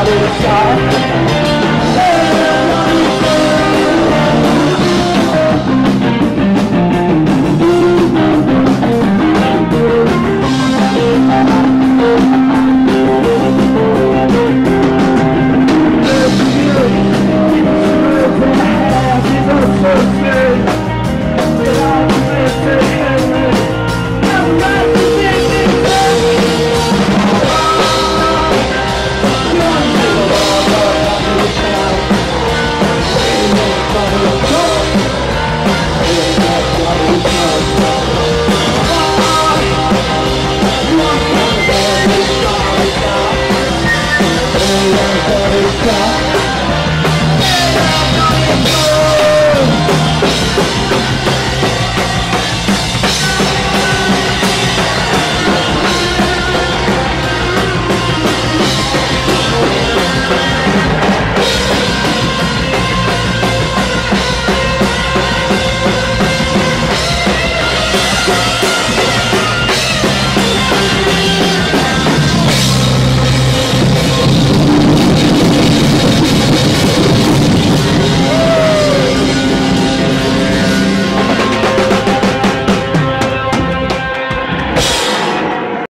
other side. Thank Yeah.